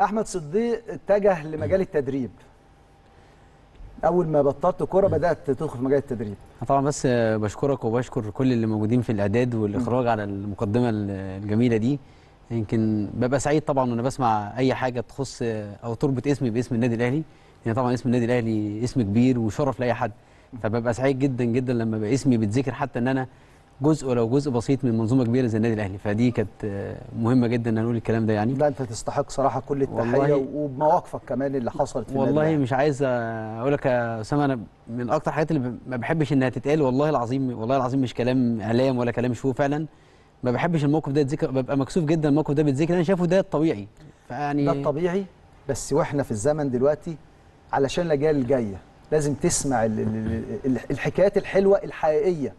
أحمد صديق اتجه لمجال التدريب. أول ما بطلت كورة بدأت تدخل في مجال التدريب. طبعا بس بشكرك وبشكر كل اللي موجودين في الإعداد والإخراج على المقدمة الجميلة دي. يمكن ببقى سعيد طبعا وأنا بسمع أي حاجة تخص أو تربط اسمي باسم النادي الأهلي. يعني طبعا اسم النادي الأهلي اسم كبير وشرف لأي حد. فببقى سعيد جدا جدا لما اسمي بيتذكر حتى إن أنا جزء ولو جزء بسيط من منظومة كبيرة زي النادي الأهلي. فدي كانت مهمة جدا إن نقول الكلام ده يعني. لا أنت تستحق صراحة كل التحية وبمواقفك كمان اللي حصلت في والله مش عايز أقول لك يا أسامة أنا من أكتر الحاجات اللي ما بحبش إنها تتقال والله العظيم والله العظيم مش كلام إعلام ولا كلام شو فعلا ما بحبش الموقف ده يتذكر ببقى مكسوف جدا الموقف ده بيتذكر أنا شايفه ده الطبيعي فيعني ده الطبيعي بس وإحنا في الزمن دلوقتي علشان الأجيال الجاية لازم تسمع ال- ال- ال- الحكايات الحلوة الحقيقية.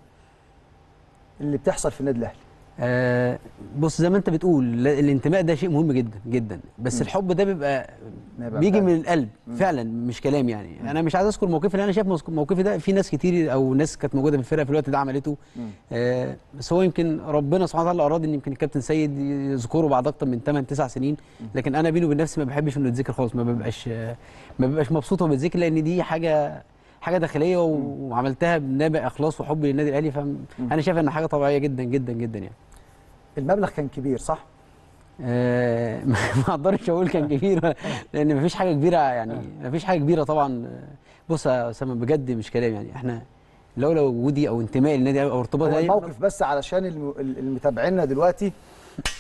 اللي بتحصل في النادي الأهلي. آه بص زي ما انت بتقول لا- الانتماء ده شيء مهم جدا جدا. بس مم. الحب ده بيبقى بيجي. من القلب فعلا مش كلام يعني. أنا مش عايز أذكر موقفي اللي أنا شايف موقفي ده في ناس كتير أو ناس كانت موجودة في الفرقة في الوقت ده عملته. آه بس هو يمكن ربنا سبحانه وتعالى اراد إن يمكن الكابتن سيد يذكره بعد أكتر من 8 9 سنين. لكن أنا بيني وبين نفسي ما بحبش إنه يتذكر خالص ما ببقاش ما ببقاش مبسوط وهو بيتذكر لأن دي حاجة حاجة داخلية وعملتها بنابع إخلاص وحب للنادي الأهلي فانا شايف ان حاجة طبيعية جدا جدا جدا يعني. المبلغ كان كبير صح؟ آه، ما أقدرش أقول كان كبير لأن مفيش حاجة كبيرة يعني مفيش حاجة كبيرة طبعا. بص يا أسامة بجد مش كلام يعني. إحنا لولا وجودي أو انتمائي للنادي أو ارتباطي هو الموقف بس علشان الم- ال- المتابعينا دلوقتي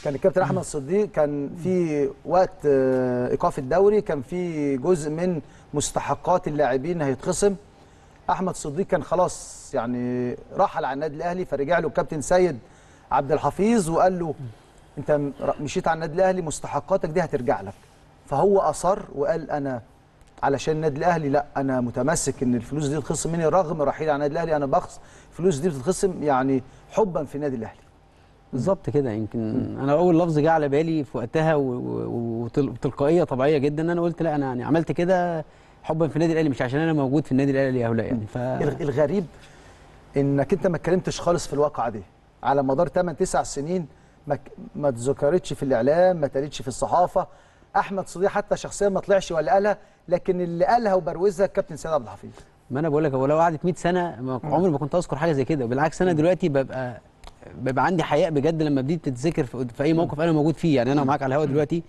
كان الكابتن أحمد صديق كان في وقت آه، إيقاف الدوري كان في جزء من مستحقات اللاعبين هيتخصم. أحمد صديق كان خلاص يعني رحل عن النادي الأهلي فرجع له الكابتن سيد عبد الحفيظ وقال له أنت مشيت على النادي الأهلي مستحقاتك دي هترجع لك. فهو أصر وقال أنا علشان النادي الأهلي لأ أنا متمسك إن الفلوس دي تتخصم مني رغم رحيلي عن النادي الأهلي أنا بخص الفلوس دي بتتخصم يعني حبا في النادي الأهلي. بالظبط كده يمكن أنا أول لفظ جه على بالي في وقتها وتلقائيه طبيعية جدا أنا قلت لأ أنا يعني عملت كده حبا في النادي الأهلي مش عشان أنا موجود في النادي الأهلي لا يعني ف الغ- الغريب إنك أنت ما اتكلمتش خالص في الواقعة دي. على مدار 8 9 سنين ما ما اتذكرتش في الإعلام ما اتقالتش في الصحافة. أحمد صديق حتى شخصيا ما طلعش ولا قالها لكن اللي قالها وبروزها الكابتن سيد عبد الحفيظ. ما أنا بقول لك هو لو قعدت 100 سنة ما- عمري ما كنت أذكر حاجة زي كده. بالعكس أنا دلوقتي ببقى ببقى عندي حياء بجد لما بديت تتذكر في أي موقف أنا موجود فيه. يعني أنا معاك على الهواء دلوقتي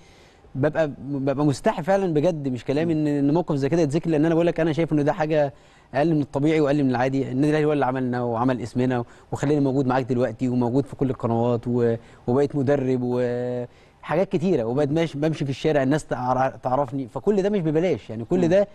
ببقى ببقى مستحي فعلا بجد مش كلامي ان إن موقف زي كده يتذكر لأن أنا بقول لك أنا شايف إن ده حاجة أقل من الطبيعي وأقل من العادي. النادي الاهلي هو اللي عملنا وعمل اسمنا وخلاني موجود معاك دلوقتي وموجود في كل القنوات وبقيت مدرب وحاجات كتيرة وبقيت ماشي بمشي في الشارع الناس تعر- تعرفني. فكل ده مش ببلاش يعني كل ده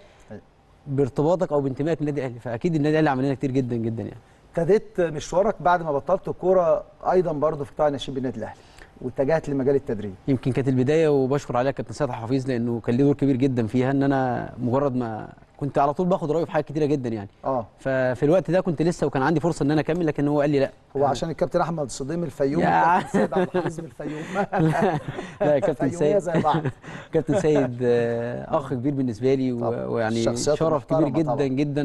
بارتباطك أو بانتمائك للنادي الأهلي. فأكيد النادي الأهلي عمل لنا كتير جدا جدا يعني. ابتديت مشوارك بعد ما بطلت الكورة أيضا برضه في قطاع الناشئين بالنادي الأهلي. واتجهت لمجال التدريب. يمكن كانت البداية وبشكر عليها كابتن سيد حفيظ لأنه كان ليه دور كبير جدا فيها إن أنا مجرد ما كنت على طول باخد رأيه في حاجات كتيرة جدا يعني. آه. ففي الوقت ده كنت لسه وكان عندي فرصة إن أنا أكمل لكن هو قال لي لأ. هو عشان الكابتن أحمد صديق من الفيوم يا والكابتن سيد عبد الحفيظ من الفيوم. لا يا كابتن سيد. زي بعض. كابتن سيد آه، أخ كبير بالنسبة لي. ويعني شرف كبير جدا طبعا. جدا.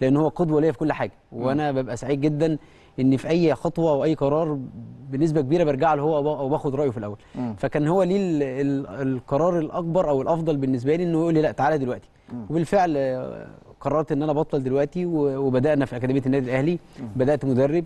لأن هو قدوة ليا في كل حاجة وأنا ببقى سعيد جدا إن في أي خطوة أو أي قرار بنسبة كبيرة برجع له هو أو- أو باخد رأيه في الأول مم. فكان هو ليه ال- ال- القرار الأكبر أو الأفضل بالنسبة لي إنه يقول لي لأ تعالى دلوقتي وبالفعل آه، قررت إن أنا أبطل دلوقتي وبدأنا في أكاديمية النادي الأهلي بدأت مدرب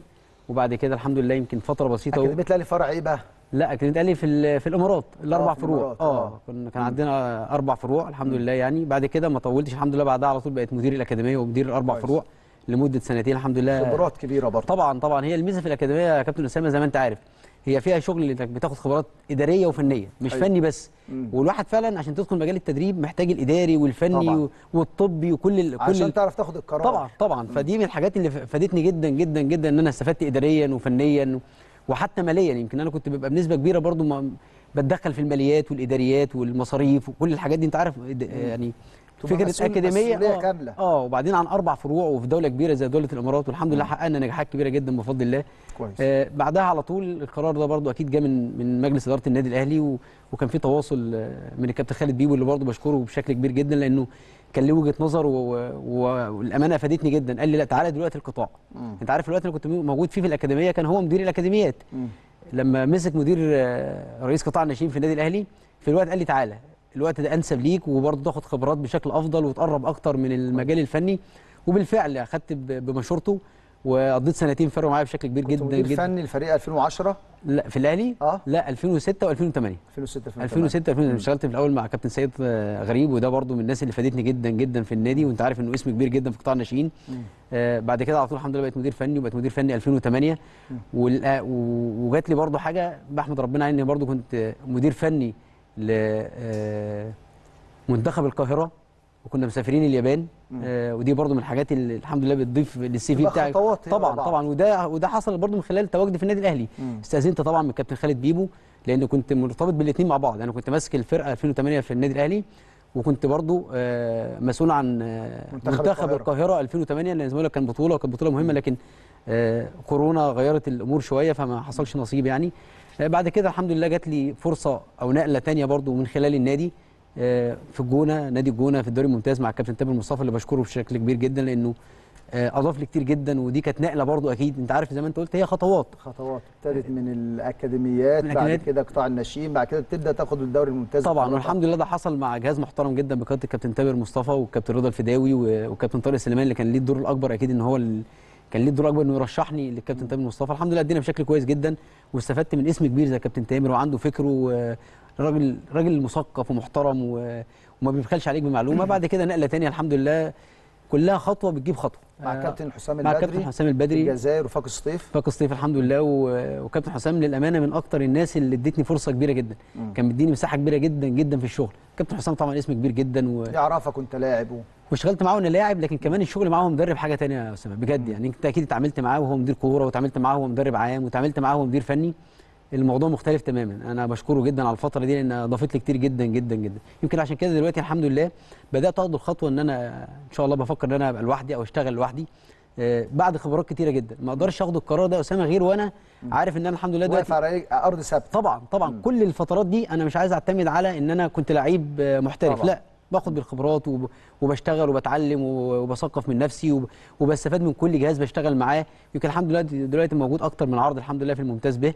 وبعد كده الحمد لله يمكن فترة بسيطة اكاديميه الأهلي فرع إيه بقى؟ لا اكاديميه الأهلي في في الإمارات الأربع في فروع. الإمارات، آه. آه. كنا كان عندنا أربع فروع الحمد لله يعني. بعد كده ما طولتش الحمد لله بعدها على طول بقيت مدير الأكاديمية ومدير الأربع كويس. فروع لمدة سنتين الحمد لله. خبرات كبيرة برضه. طبعا طبعا. هي الميزة في الأكاديمية يا كابتن أسامة زي ما أنت عارف. هي فيها شغل إنك بتاخد خبرات إدارية وفنية مش أيوة. فني بس. مم. والواحد فعلا عشان تدخل مجال التدريب محتاج الإداري والفني طبعا. والطبي وكل ال- كل عشان ال- تعرف تاخد القرار. طبعا طبعا. فدي من الحاجات اللي فادتني جدا جدا جدا إن أنا استفدت اداريا وفنيا وحتى ماليا. يمكن أنا كنت ببقى بنسبة كبيرة برضو ما بتدخل في الماليات والإداريات والمصاريف وكل الحاجات دي. أنت عارف يعني فكرة أكاديمية آه كاملة. آه وبعدين عن أربع فروع وفي دولة كبيرة زي دولة الإمارات والحمد لله حققنا نجاحات كبيرة جدا بفضل الله. كويس. آه بعدها على طول القرار ده برضو أكيد جه من من مجلس إدارة النادي الأهلي و وكان في تواصل آه، من الكابتن خالد بيبو اللي برضو بشكره بشكل كبير جدا لأنه كان له وجهة نظر و- و- والأمانة أفادتني جدا. قال لي لا تعالى دلوقتي القطاع. مم. أنت عارف الوقت اللي كنت موجود فيه في الأكاديمية كان هو مدير الأكاديميات. مم. لما مسك مدير آه، رئيس قطاع الناشئين في النادي الأهلي في الوقت قال لي تعالى. الوقت ده انسب ليك وبرضه تاخد خبرات بشكل افضل وتقرب أكتر من المجال الفني. وبالفعل اخدت بمشورته وقضيت سنتين فرقوا معايا بشكل كبير كنت جدا جدا. فني الفريق 2010 لا في الأهلي؟ آه. لا 2006 و2008 2006 2006 2008 اشتغلت في الأول مع كابتن سيد غريب وده برضو من الناس اللي فادتني جدا جدا في النادي. وانت عارف إنه اسم كبير جدا في قطاع الناشئين. آه بعد كده على طول الحمد لله بقيت مدير فني وبقيت مدير فني 2008 وال- آه، و- وجات لي برضو حاجة بحمد ربنا اني برضو كنت مدير فني ل آه، القاهرة وكنا مسافرين اليابان آه ودي برضو من الحاجات اللي الحمد لله بتضيف للسي في بتاعك طبعا. طبعا وده وده حصل برضو من خلال تواجدي في النادي الأهلي. استأذنت طبعا من الكابتن خالد بيبو لأن كنت مرتبط بالاثنين مع بعض. أنا كنت ماسك الفرقة 2008 في النادي الأهلي وكنت برضو آه، مسؤول عن آه، منتخب منتخب القاهرة. القاهرة 2008 لأن لك كان بطولة وكانت بطولة مهمة لكن آه، كورونا غيرت الأمور شوية فما حصلش نصيب يعني. بعد كده الحمد لله جات لي فرصة أو نقلة تانية برضو من خلال النادي آه، في الجونة نادي الجونة في الدوري الممتاز مع الكابتن تامر مصطفى اللي بشكره بشكل كبير جدا لأنه آه، أضاف لي كتير جدا ودي كانت نقلة برضو أكيد أنت عارف زي ما أنت قلت هي خطوات خطوات ابتدت من الأكاديميات من بعد. كده قطاع الناشئين بعد كده تبدا تاخد الدوري الممتاز طبعا. والحمد لله ده حصل مع جهاز محترم جدا بقيادة الكابتن تامر مصطفى والكابتن رضا الفداوي والكابتن طارق سليمان اللي كان ليه الدور الأكبر أكيد إن هو. كان ليه الدور الاكبر إنه يرشحني للكابتن تامر مصطفى. الحمد لله ادينا بشكل كويس جدا واستفدت من اسم كبير زي كابتن تامر وعنده فكره و- راجل راجل مثقف ومحترم. وما بيبخلش عليك بمعلومة. بعد كده نقلة تانية الحمد لله كلها خطوة بتجيب خطوة. مع آه، كابتن حسام مع البدري كابتن حسام البدري. الجزائر وفاق الصيف. فاق الصيف الحمد لله و- وكابتن حسام للأمانة من أكتر الناس اللي ادتني فرصة كبيرة جدا. مم. كان مديني مساحة كبيرة جدا جدا في الشغل. كابتن حسام طبعا اسم كبير جدا و... يعرفك وانت لاعب و... واشتغلت معاه وأنا لاعب لكن كمان الشغل معاه مدرب حاجة تانية يا اسامه بجد يعني انت أكيد اتعاملت معاه وهو مدير كورة واتعاملت معاه وهو مدرب عام واتعاملت معاه وهو مدير فني. الموضوع مختلف تماما. أنا بشكره جدا على الفترة دي لأن اضافت لي كتير جدا جدا جدا. يمكن عشان كده دلوقتي الحمد لله بدأت أخد الخطوه إن أنا إن شاء الله بفكر إن أنا أبقى لوحدي أو أشتغل لوحدي. بعد خبرات كتيرة جدا. ما أقدرش اخد القرار ده أسامة غير وأنا عارف إن أنا الحمد لله واقف دلوقتي على أرض ثابتة. طبعا طبعا. كل الفترات دي أنا مش عايز أعتمد على إن أنا كنت لعيب آه، محترف. طبعا. لا باخد بالخبرات وب- وبشتغل وبتعلم وبثقف من نفسي وب- وبستفاد من كل جهاز بشتغل معاه. يمكن الحمد لله دلوقتي موجود أكتر من عرض الحمد لله في الممتاز به.